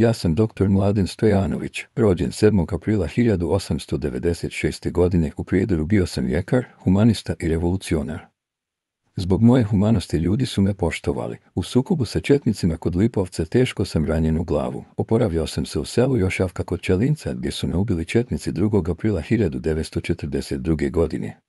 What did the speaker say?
Ja sam dr. Mladen Stojanović, rođen 7. aprila 1896. godine u Prijedoru bio sam ljekar, humanista i revolucionar. Zbog moje humanosti ljudi su me poštovali. U sukobu sa četnicima kod Lipovca teško sam ranjen u glavu. Oporavljao sam se u selu Jošavka kod Čelinca gdje su me ubili četnici 2. aprila 1942. godine.